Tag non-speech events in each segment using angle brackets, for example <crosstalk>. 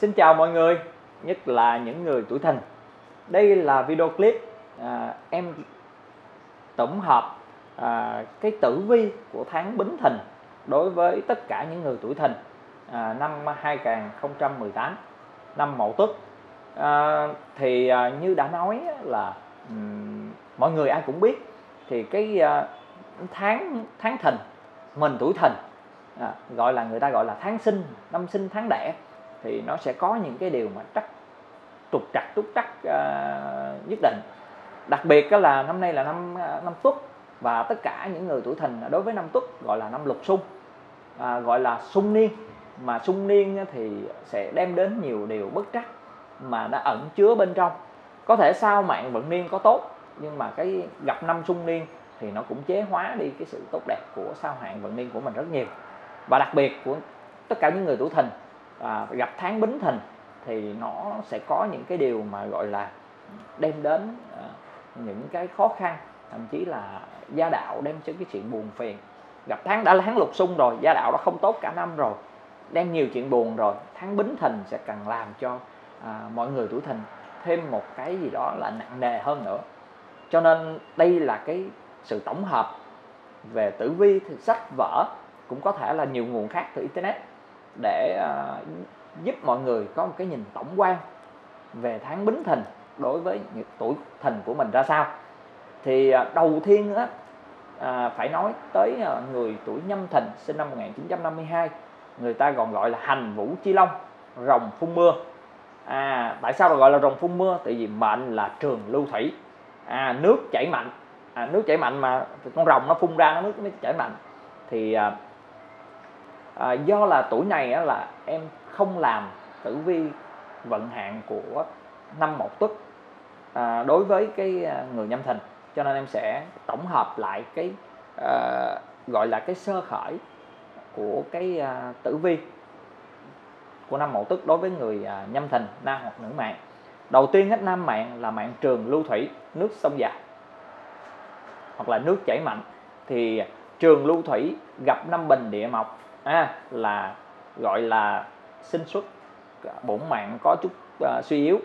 Xin chào mọi người, nhất là những người tuổi thìn. Đây là video clip à, em tổng hợp à, cái tử vi của tháng Bính Thìn đối với tất cả những người tuổi thìn à, năm 2018 năm Mậu Tuất. À, thì à, như đã nói là um, mọi người ai cũng biết thì cái à, tháng tháng thìn mình tuổi thìn à, gọi là người ta gọi là tháng sinh năm sinh tháng đẻ thì nó sẽ có những cái điều mà trắc trục trặc trúc trắc uh, nhất định. Đặc biệt đó là năm nay là năm à, năm tuất và tất cả những người tuổi thìn à, đối với năm tuất gọi là năm lục xung à, gọi là xung niên. Mà xung niên thì sẽ đem đến nhiều điều bất trắc mà nó ẩn chứa bên trong. Có thể sao mạng vận niên có tốt nhưng mà cái gặp năm xung niên thì nó cũng chế hóa đi cái sự tốt đẹp của sao hạn vận niên của mình rất nhiều. Và đặc biệt của tất cả những người tuổi thìn à, gặp tháng bính thìn thì nó sẽ có những cái điều mà gọi là đem đến à, những cái khó khăn thậm chí là gia đạo đem cho cái chuyện buồn phiền. Gặp tháng đã là tháng lục xung rồi gia đạo đã không tốt cả năm rồi đem nhiều chuyện buồn rồi tháng bính thìn sẽ cần làm cho à, mọi người tuổi thìn thêm một cái gì đó là nặng nề hơn nữa. Cho nên đây là cái sự tổng hợp về tử vi sách vở cũng có thể là nhiều nguồn khác từ internet để uh, giúp mọi người có một cái nhìn tổng quan về tháng bính thìn đối với tuổi thìn của mình ra sao. Thì uh, đầu tiên á uh, phải nói tới uh, người tuổi nhâm thìn sinh năm 1952 người ta còn gọi là hành vũ chi long rồng phun mưa. À tại sao gọi là rồng phun mưa? Tại vì mệnh là trường lưu thủy. À nước chảy mạnh. À, nước chảy mạnh mà con rồng nó phun ra nó nước nó chảy mạnh. Thì à, à, do là tuổi này á, là em không làm tử vi vận hạn của năm một tuất à, đối với cái à, người nhâm thìn. Cho nên em sẽ tổng hợp lại cái à, gọi là cái sơ khởi của cái à, tử vi của năm mậu tuất đối với người à, nhâm thìn nam hoặc nữ mạng. Đầu tiên hết nam mạng là mạng trường lưu thủy nước sông dài hoặc là nước chảy mạnh. Thì trường lưu thủy gặp năm bình địa mộc à, là gọi là sinh xuất à, bổn mạng có chút uh, suy yếu.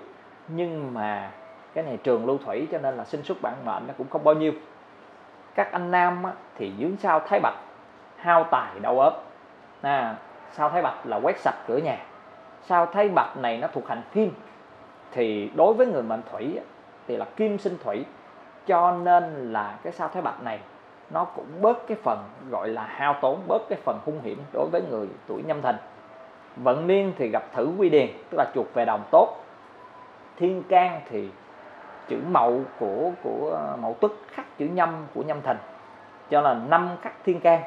Nhưng mà cái này trường lưu thủy cho nên là sinh xuất bản mệnh nó cũng không bao nhiêu. Các anh nam á, thì dưới sao thái bạch hao tài đau ớt à, sao thái bạch là quét sạch cửa nhà. Sao thái bạch này nó thuộc hành kim thì đối với người mệnh thủy thì là kim sinh thủy. Cho nên là cái sao thái bạch này nó cũng bớt cái phần, gọi là, hao tốn, bớt cái phần hung hiểm đối với người tuổi nhâm thìn. Vận niên thì gặp thử quy điền, tức là chuột về đồng tốt. Thiên can thì chữ mậu của của ờ, mậu tuất khắc chữ nhâm của nhâm thìn. Cho là năm khắc thiên can,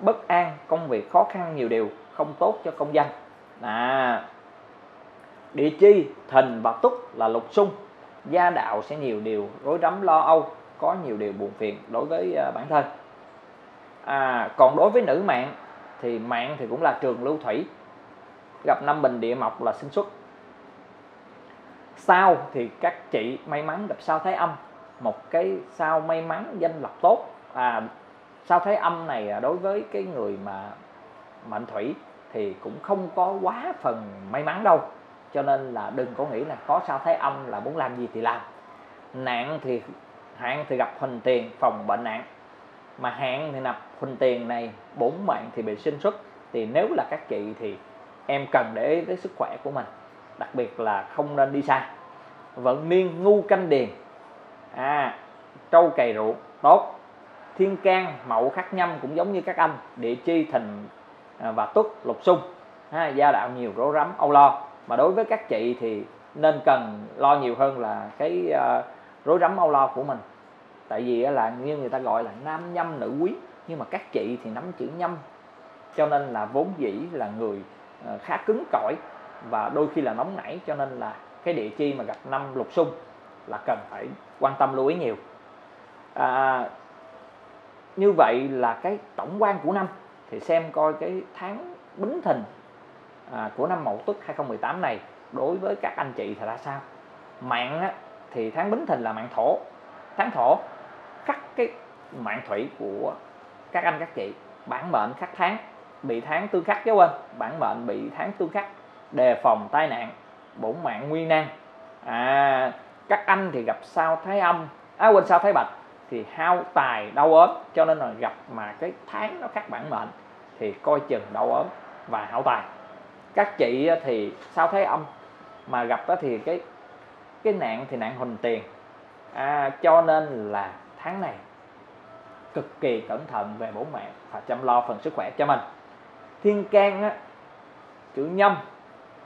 bất an, công việc khó khăn nhiều điều, không tốt cho công danh. À địa chi, thìn và túc là lục xung. Gia đạo sẽ nhiều điều, rối rắm lo âu có nhiều điều buồn phiền đối với à, bản thân. À, còn đối với nữ mạng thì mạng thì cũng là trường lưu thủy. Gặp năm bình địa mộc là sinh xuất. Sao thì các chị may mắn gặp sao thái âm một cái sao may mắn danh lập tốt. À sao thái âm này à, đối với cái người mà mệnh thủy thì cũng không có quá phần may mắn đâu. Cho nên là đừng có nghĩ là có sao thái âm là muốn làm gì thì làm. Nạn thì hạn thì gặp huỳnh tiền phòng bệnh nạn mà hạn thì nạp huỳnh tiền này bốn mạng thì bị sinh xuất. Thì nếu là các chị thì em cần để ý tới sức khỏe của mình đặc biệt là không nên đi xa. Vận niên ngu canh điền. À trâu cày ruộng tốt thiên can mậu khắc nhâm cũng giống như các anh địa chi thìn à, và tuất lục xung. Ha, gia đạo nhiều rối rắm âu lo. Mà đối với các chị thì nên cần lo nhiều hơn là cái uh, rối rắm âu lo của mình. Tại vì là như người ta gọi là nam nhâm nữ quý nhưng mà các chị thì nắm chữ nhâm. Cho nên là vốn dĩ là người ờ, khá cứng cỏi và đôi khi là nóng nảy cho nên là cái địa chi mà gặp năm lục xung là cần phải quan tâm lưu ý nhiều. À, như vậy là cái tổng quan của năm thì xem coi cái tháng bính thìn à, của năm mậu tuất 2018 này đối với các anh chị thì ra sao. Mạng á, thì tháng bính thìn là mạng thổ. Tháng thổ, khắc cái mạng thủy của các anh các chị. Bản mệnh khắc tháng, bị tháng tương khắc chứ quên. Bản mệnh bị tháng tương khắc, đề phòng tai nạn, bổn mạng nguy nan. À các anh thì gặp sao thái âm. À quên sao thái bạch. Thì hao tài, đau ốm. Cho nên là gặp mà cái tháng nó khắc bản mệnh, thì coi chừng đau ốm và hao tài. Các chị thì sao thái âm? Mà gặp đó thì cái cái nạn thì nạn huỳnh tiền. À, cho nên là tháng này cực kỳ cẩn thận về bố mạng và chăm lo phần sức khỏe cho mình. Thiên can á, chữ nhâm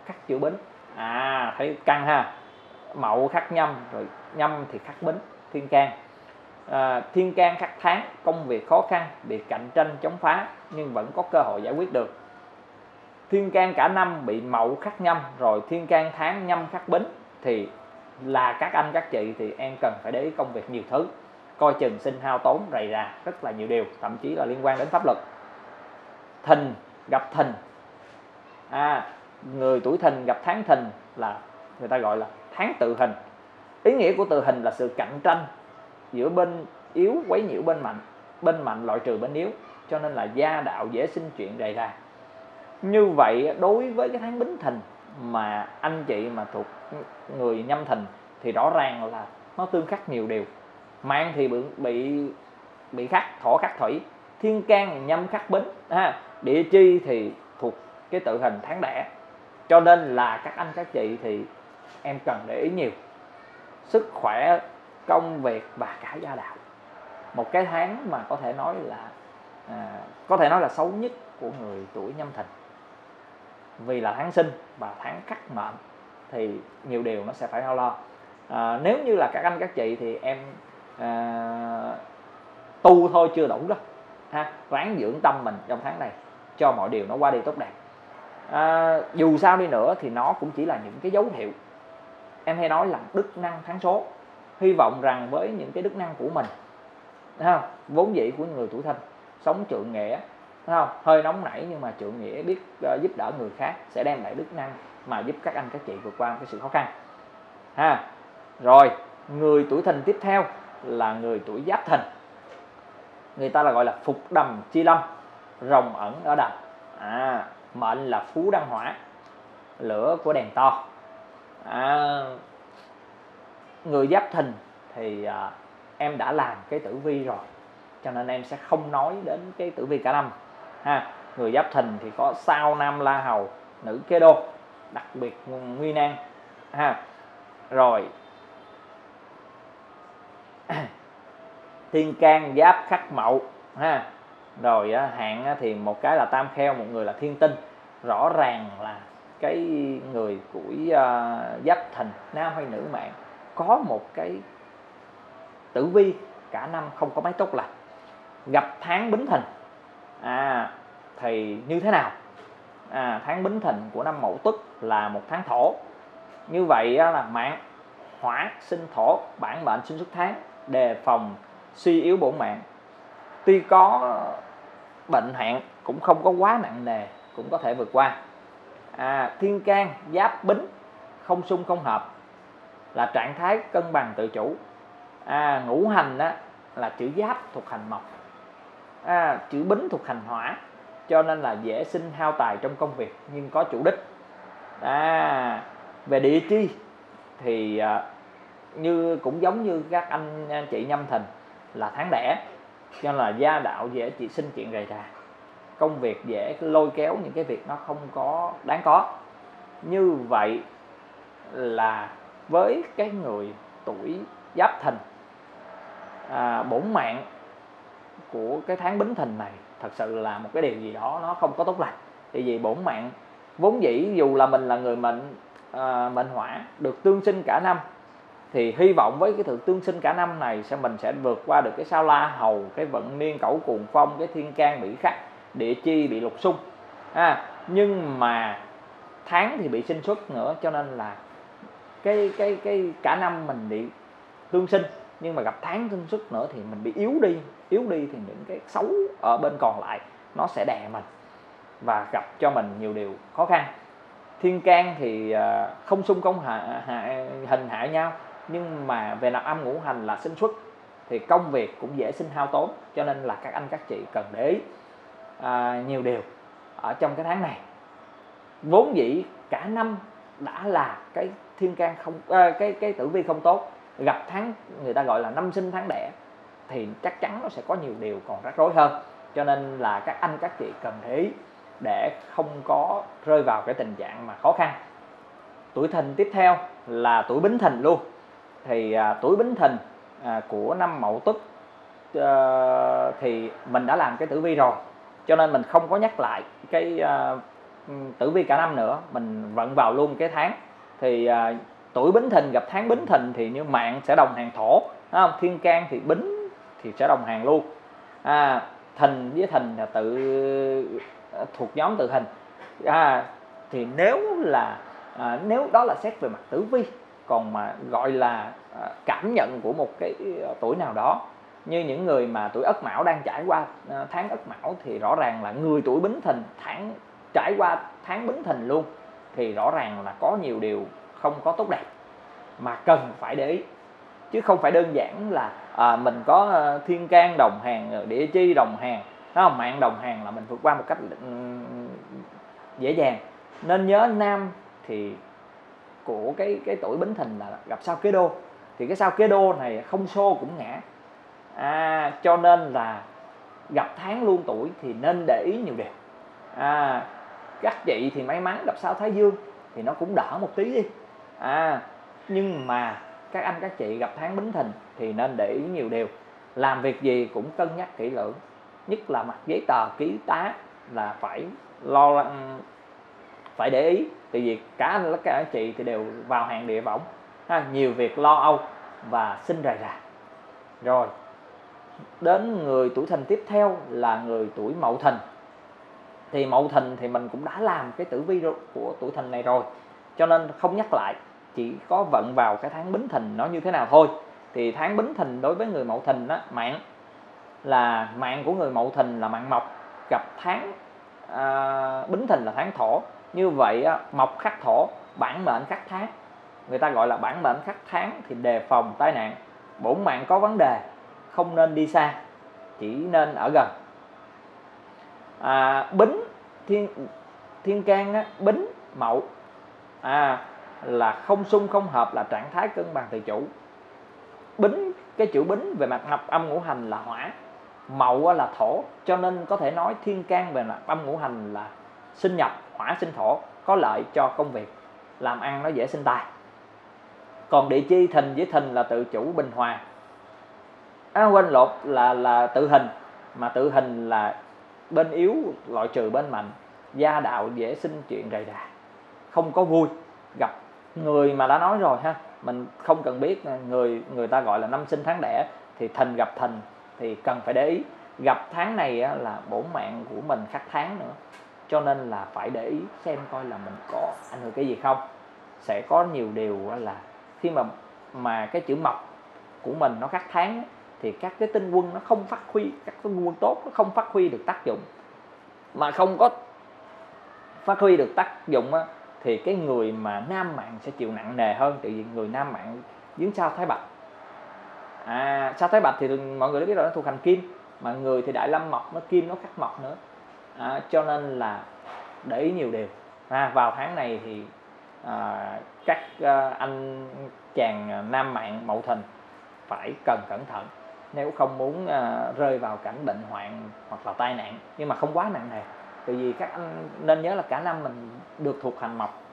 khắc chữ bính. À thấy căng ha? Mậu khắc nhâm rồi nhâm thì khắc bính thiên can. À, thiên can khắc tháng công việc khó khăn bị cạnh tranh chống phá nhưng vẫn có cơ hội giải quyết được. Thiên can cả năm bị mậu khắc nhâm rồi thiên can tháng nhâm khắc bính thì là các anh các chị thì em cần phải để ý công việc nhiều thứ. Coi chừng sinh hao tốn rầy rà rất là nhiều điều thậm chí là liên quan đến pháp luật. Thìn gặp thìn. À, người tuổi thìn gặp tháng thìn là người ta gọi là tháng tự hình. Ý nghĩa của tự hình là sự cạnh tranh giữa bên yếu quấy nhiễu bên mạnh bên mạnh loại trừ bên yếu cho nên là gia đạo dễ sinh chuyện rầy rà như vậy đối với cái tháng bính thìn mà anh chị mà thuộc người nhâm thìn thì rõ ràng là nó tương khắc nhiều điều. Mang thì bị bị bị khắc thổ khắc thủy thiên can nhâm khắc bính ha. Địa chi thì thuộc cái tự hình tháng đẻ. Cho nên là các anh các chị thì em cần để ý nhiều. Sức khỏe công việc và cả gia đạo. Một cái tháng mà có thể nói là à, có thể nói là xấu nhất của người tuổi nhâm thìn. Vì là tháng sinh và tháng khắc mệnh thì nhiều điều nó sẽ phải lo à, nếu như là các anh các chị thì em à, tu thôi chưa đủ đâu ha ráng dưỡng tâm mình trong tháng này cho mọi điều nó qua đi tốt đẹp. À, dù sao đi nữa thì nó cũng chỉ là những cái dấu hiệu. Em hay nói là đức năng tháng số. Hy vọng rằng với những cái đức năng của mình ha, vốn dĩ của người tuổi thân sống trượng nghĩa không? hơi nóng nảy nhưng mà trượng nghĩa biết uh, giúp đỡ người khác sẽ đem lại đức năng mà giúp các anh các chị vượt qua cái sự khó khăn. Ha? Rồi người tuổi thìn tiếp theo là người tuổi giáp thìn. Người ta là gọi là phục đầm chi lâm rồng ẩn ở đầm à, mệnh là phú đăng hỏa lửa của đèn to. À, người giáp thìn thì à, em đã làm cái tử vi rồi cho nên em sẽ không nói đến cái tử vi cả năm ha. Người giáp thìn thì có sao nam la hầu nữ kế đô đặc biệt nguy nan ha. Rồi. <clears throat> Thiên can giáp khắc mậu ha. Rồi á, hạn thì một cái là tam kheo một người là thiên tinh. Rõ ràng là cái người của uh, giáp thìn nam hay nữ mạng có một cái tử vi cả năm không có mấy tốt lành. Gặp tháng bính thìn à thì như thế nào? À, tháng bính thìn của năm mậu tuất là một tháng thổ. Như vậy là mạng hỏa sinh thổ bản mệnh sinh xuất tháng đề phòng suy yếu bổn mạng. Tuy có bệnh hạn cũng không có quá nặng nề cũng có thể vượt qua. À, thiên can giáp bính không xung không hợp là trạng thái cân bằng tự chủ. À, ngũ hành đó là chữ giáp thuộc hành mộc à, chữ bính thuộc hành hỏa cho nên là dễ sinh hao tài trong công việc nhưng có chủ đích. À, về địa chi thì à, như cũng giống như các anh, anh chị nhâm thìn là tháng đẻ cho nên là gia đạo dễ chị sinh chuyện rầy rà công việc dễ lôi kéo những cái việc nó không có đáng có. Như vậy là với cái người tuổi giáp thìn à, bổn mạng của cái tháng bính thìn này thật sự là một cái điều gì đó nó không có tốt lành. Thì vì bổn mạng vốn dĩ dù là mình là người mệnh à, mệnh hỏa được tương sinh cả năm thì hy vọng với cái sự tương sinh cả năm này sẽ mình sẽ vượt qua được cái sao la hầu cái vận niên cẩu cuồng phong cái thiên can bị khắc địa chi bị lục xung. À, nhưng mà tháng thì bị sinh xuất nữa cho nên là cái cái cái cả năm mình bị tương sinh nhưng mà gặp tháng sinh xuất nữa thì mình bị yếu đi. Yếu đi thì những cái xấu ở bên còn lại nó sẽ đè mình và gặp cho mình nhiều điều khó khăn. Thiên can thì à, không xung công hạ, hạ, hình hại nhau nhưng mà về nạp âm ngũ hành là sinh xuất thì công việc cũng dễ sinh hao tốn cho nên là các anh các chị cần để ý à, nhiều điều ở trong cái tháng này. Vốn dĩ cả năm đã là cái thiên can không à, cái cái tử vi không tốt gặp tháng người ta gọi là năm sinh tháng đẻ thì chắc chắn nó sẽ có nhiều điều còn rắc rối hơn. Cho nên là các anh các chị cần để ý để không có rơi vào cái tình trạng mà khó khăn. Tuổi thìn tiếp theo là tuổi bính thìn luôn. Thì à, tuổi bính thìn à, của năm mậu tuất à, thì mình đã làm cái tử vi rồi. Cho nên mình không có nhắc lại cái à, tử vi cả năm nữa. Mình vận vào luôn cái tháng. Thì à, tuổi bính thìn gặp tháng bính thìn thì như mạng sẽ đồng hàng thổ không? thiên can thì bính thì sẽ đồng hàng luôn à, thìn với thìn là tự à, thuộc nhóm tự hình à, thì nếu là à, nếu đó là xét về mặt tử vi còn mà gọi là à, cảm nhận của một cái à, tuổi nào đó như những người mà tuổi ất mão đang trải qua à, tháng ất mão thì rõ ràng là người tuổi bính thìn tháng trải qua tháng bính thìn luôn thì rõ ràng là có nhiều điều không có tốt đẹp mà cần phải để ý. Chứ không phải đơn giản là à, mình có ờ, thiên can đồng hàng ờ, địa chi đồng hàng. Đó không? Mạng đồng hàng là mình vượt qua một cách ừ, dễ dàng. Nên nhớ nam thì của cái cái tuổi bính thìn là gặp sao kế đô. Thì cái sao kế đô này không xô cũng ngã. À, cho nên là gặp tháng luôn tuổi thì nên để ý nhiều điều. À, các chị thì may mắn gặp sao thái dương thì nó cũng đỡ một tí đi à nhưng mà các anh các chị gặp tháng bính thìn thì nên để ý nhiều điều. Làm việc gì cũng cân nhắc kỹ lưỡng. Nhất là mặt giấy tờ ký tá là phải lo lắng phải để ý. Thì vì cả anh lẫn cả chị thì đều vào hàng địa võng. Ha, nhiều việc lo âu và xin rời rạc. Rồi đến người tuổi thìn tiếp theo là người tuổi mậu thìn. Thì mậu thìn thì mình cũng đã làm cái tử vi của tuổi thìn này rồi cho nên không nhắc lại chỉ có vận vào cái tháng bính thìn nó như thế nào thôi. Thì tháng bính thìn đối với người mậu thìn á mạng là mạng của người mậu thìn là mạng mộc gặp tháng à, bính thìn là tháng thổ. Như vậy á, mộc khắc thổ bản mệnh khắc tháng. Người ta gọi là bản mệnh khắc tháng thì đề phòng tai nạn. Bổn mạng có vấn đề không nên đi xa chỉ nên ở gần. À, bính thiên thiên can á, bính mậu à, là không xung không hợp là trạng thái cân bằng tự chủ. Bính cái chữ bính về mặt ngập âm ngũ hành là hỏa mậu là thổ cho nên có thể nói thiên can về mặt âm ngũ hành là sinh nhập hỏa sinh thổ có lợi cho công việc làm ăn nó dễ sinh tài. Còn địa chi thìn với thìn là tự chủ bình hòa. À, quên lột là là tự hình mà tự hình là bên yếu loại trừ bên mạnh gia đạo dễ sinh chuyện rầy rà không có vui gặp người mà đã nói rồi ha. Mình không cần biết à, người người ta gọi là năm sinh tháng đẻ thì thìn gặp thìn thì cần phải để ý. Gặp tháng này là bổn mạng của mình khắc tháng nữa. Cho nên là phải để ý xem coi là mình có ảnh hưởng cái gì không. Sẽ có nhiều điều là khi mà mà cái chữ mộc của mình nó khắc tháng thì các cái tinh quân nó không phát huy, các tinh quân tốt nó không phát huy được tác dụng. Mà không có phát huy được tác dụng thì cái người mà nam mạng sẽ chịu nặng nề hơn tại vì người nam mạng dưới sao thái bạch. À sao thái bạch thì mọi người đã biết rồi nó thuộc hành kim mà người thì đại lâm mộc nó kim nó khắc mộc nữa. À, cho nên là để ý nhiều điều. À, vào tháng này thì à, các à, anh chàng nam mạng mậu thìn phải cần cẩn thận. Nếu không muốn à, rơi vào cảnh bệnh hoạn hoặc là tai nạn nhưng mà không quá nặng nề. Tại vì các anh nên nhớ là cả năm mình được thuộc hành mộc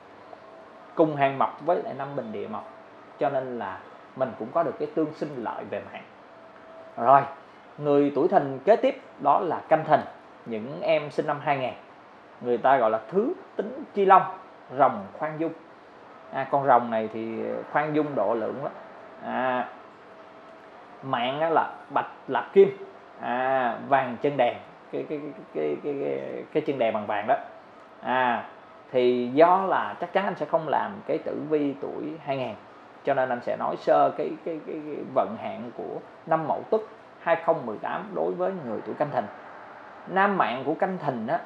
cùng hàng mộc với lại năm bình địa mộc. Cho nên là mình cũng có được cái tương sinh lợi về mạng. Rồi người tuổi thìn kế tiếp đó là canh thìn những em sinh năm 2000 người ta gọi là thứ tính chi long rồng khoan dung. À, con rồng này thì khoan dung độ lượng lắm. À, mạng là bạch lạp kim. À, vàng chân đèn cái cái cái cái cái, cái, cái chân đèn bằng vàng đó. À thì do là chắc chắn anh sẽ không làm cái tử vi tuổi 2000 cho nên anh sẽ nói sơ cái cái cái, cái vận hạn của năm Mậu Tuất 2018 đối với người tuổi Canh Thìn. Nam mạng của Canh Thìn á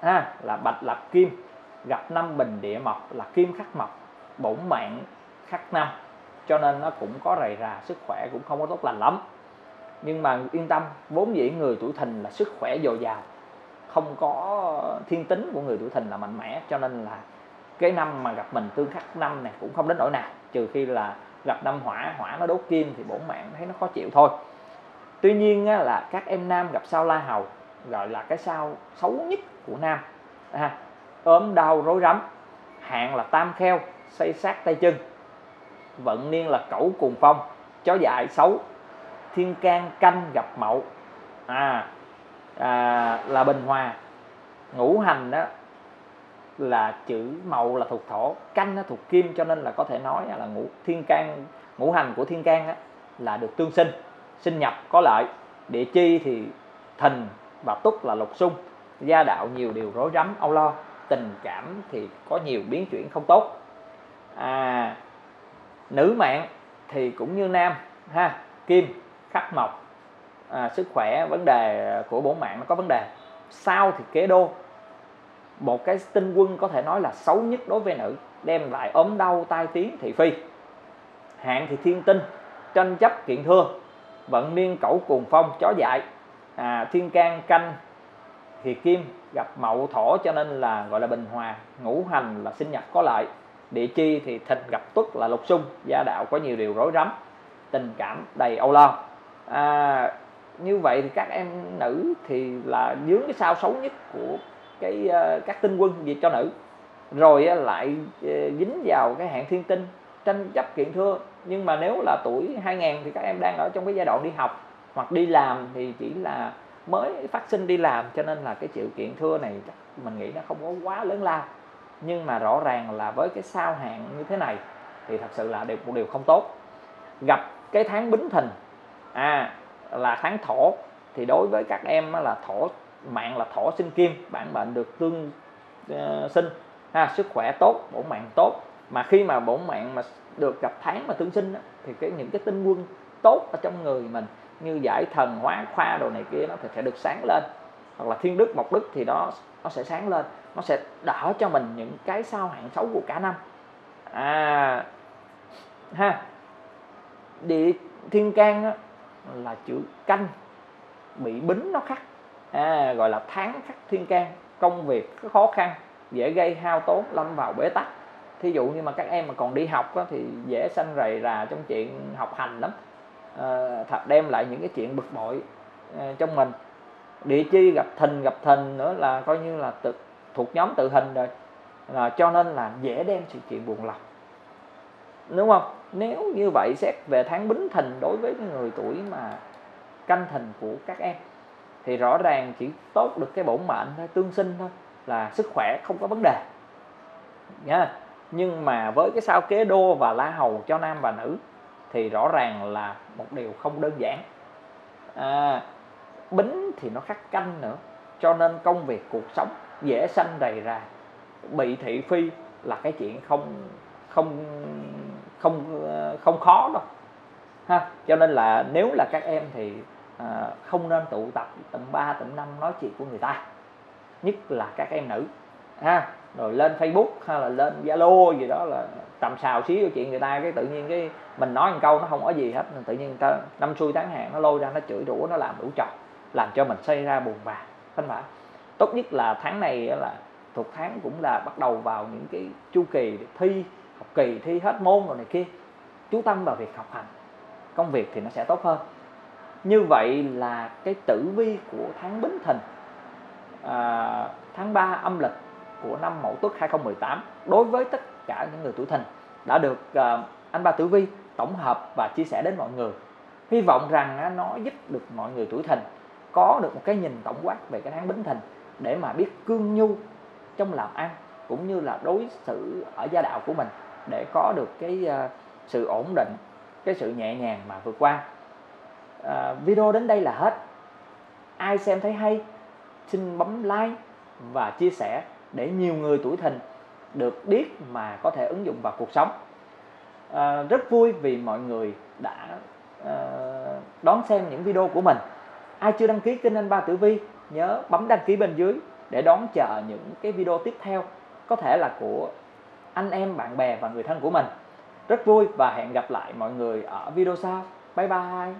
ha, là Bạch Lập Kim gặp năm Bình Địa Mộc là Kim khắc Mộc, bổn mạng khắc năm cho nên nó cũng có rầy rà sức khỏe cũng không có tốt lành lắm. Nhưng mà yên tâm vốn dĩ người tuổi thìn là sức khỏe dồi dào không có thiên tính của người tuổi thìn là mạnh mẽ cho nên là cái năm mà gặp mình tương khắc năm này cũng không đến nỗi nào trừ khi là gặp năm hỏa hỏa nó đốt kim thì bổn mạng thấy nó khó chịu thôi. Tuy nhiên á, là các em nam gặp sao la hầu gọi là cái sao xấu nhất của nam. À, ốm đau rối rắm hạn là tam kheo xây sát tay chân vận niên là cẩu cùng phong chó dại xấu thiên can canh gặp mậu. À, à là bình hòa. Ngũ hành đó là chữ mậu là thuộc thổ canh nó thuộc kim cho nên là có thể nói là ngũ thiên can ngũ hành của thiên can đó, là được tương sinh sinh nhập có lợi. Địa chi thì thìn và túc là lục xung gia đạo nhiều điều rối rắm âu lo tình cảm thì có nhiều biến chuyển không tốt. À nữ mạng thì cũng như nam ha kim khắc mộc à, sức khỏe vấn đề của bổn mạng nó có vấn đề. Sau thì kế đô. Một cái tinh quân có thể nói là xấu nhất đối với nữ. Đem lại ốm đau tai tiếng thị phi. Hạn thì thiên tinh tranh chấp kiện thưa vận niên cẩu cuồng phong chó dại. À, thiên can canh thì kim gặp mậu thổ cho nên là gọi là bình hòa. Ngũ hành là sinh nhật có lợi. Địa chi thì thìn gặp tuất là lục xung gia đạo có nhiều điều rối rắm. Tình cảm đầy âu lo. À, như vậy thì các em nữ thì là dướng cái sao xấu nhất của cái uh, các tinh quân về cho nữ. Rồi uh, lại uh, dính vào cái hạn thiên tinh tranh chấp kiện thưa nhưng mà nếu là tuổi 2000 thì các em đang ở trong cái giai đoạn đi học hoặc đi làm thì chỉ là mới phát sinh đi làm cho nên là cái chịu kiện thưa này chắc mình nghĩ nó không có quá lớn lao. Nhưng mà rõ ràng là với cái sao hạn như thế này thì thật sự là đều một điều không tốt. Gặp cái tháng bính thìn à là tháng thổ. Thì đối với các em là thổ mạng là thổ sinh kim bản mệnh được tương uh, sinh. Ha sức khỏe tốt bổn mạng tốt. Mà khi mà bổn mạng mà được gặp tháng mà tương sinh thì cái những cái tinh quân tốt ở trong người mình như giải thần hóa khoa đồ này kia nó thì sẽ được sáng lên. Hoặc là thiên đức mộc đức thì nó nó sẽ sáng lên. Nó sẽ đỡ cho mình những cái sao hạn xấu của cả năm. À ha. Địa thiên can á, là chữ canh bị bính nó khắc à, gọi là tháng khắc thiên can. Công việc khó khăn dễ gây hao tốn lâm vào bế tắc. Thí dụ như mà các em mà còn đi học á, thì dễ sanh rầy rà trong chuyện học hành lắm. À, thật đem lại những cái chuyện bực bội à, trong mình. Địa chi gặp thình gặp thình nữa là coi như là tự, thuộc nhóm tự hình rồi. À, cho nên là dễ đem sự chuyện buồn lòng. Đúng không? Nếu như vậy xét về tháng bính thìn đối với cái người tuổi mà canh thìn của các em thì rõ ràng chỉ tốt được cái bổn mệnh thôi tương sinh thôi là sức khỏe không có vấn đề. Nha. Nhưng mà với cái sao kế đô và la hầu cho nam và nữ thì rõ ràng là một điều không đơn giản. À, bính thì nó khắc canh nữa cho nên công việc cuộc sống dễ sanh đầy ra bị thị phi là cái chuyện không không không ờ, không khó đâu. Ha cho nên là nếu là các em thì à, không nên tụ tập tầm 3 tầm 5 nói chuyện của người ta nhất là các em nữ. Ha rồi lên Facebook hay là lên Zalo gì đó là tầm xào xíu chuyện người ta cái tự nhiên cái mình nói một câu nó không có gì hết tự nhiên người ta năm xuôi tháng hàng nó lôi ra nó chửi rủa nó làm đủ trò làm cho mình xây ra buồn bã không phải. Tốt nhất là tháng này là thuộc tháng cũng là bắt đầu vào những cái chu kỳ thi học kỳ thi hết môn rồi này kia chú tâm vào việc học hành công việc thì nó sẽ tốt hơn. Như vậy là cái tử vi của tháng Bính Thìn à, tháng 3 âm lịch của năm Mậu Tuất 2018 đối với tất cả những người tuổi Thìn đã được à, anh ba tử vi tổng hợp và chia sẻ đến mọi người. Hy vọng rằng uh, nó giúp được mọi người tuổi Thìn có được một cái nhìn tổng quát về cái tháng Bính Thìn để mà biết cương nhu trong làm ăn cũng như là đối xử ở gia đạo của mình để có được cái ờ, sự ổn định cái sự nhẹ nhàng mà vượt qua. À, video đến đây là hết. Ai xem thấy hay xin bấm like và chia sẻ để nhiều người tuổi thìn được biết mà có thể ứng dụng vào cuộc sống. À, rất vui vì mọi người đã à, đón xem những video của mình. Ai chưa đăng ký kênh anh ba tử vi nhớ bấm đăng ký bên dưới để đón chờ những cái video tiếp theo có thể là của anh em, bạn bè và người thân của mình. Rất vui và hẹn gặp lại mọi người ở video sau. Bye bye.